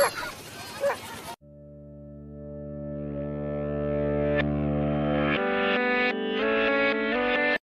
Ha ha ha!